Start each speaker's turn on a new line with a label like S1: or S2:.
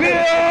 S1: Yeah!